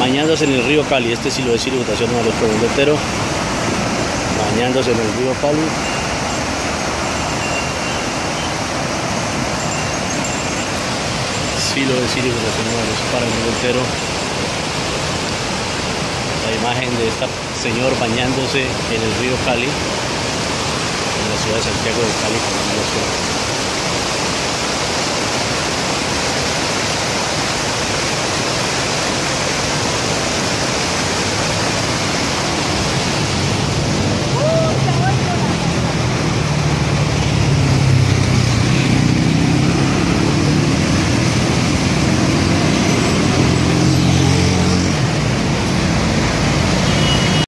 bañándose en el río Cali. Este sí lo es votación a los entero. Bañándose en el río Cali. Sí lo es votación a los para el. La imagen de este señor bañándose en el río Cali, en la ciudad de Santiago de Cali, Colombia.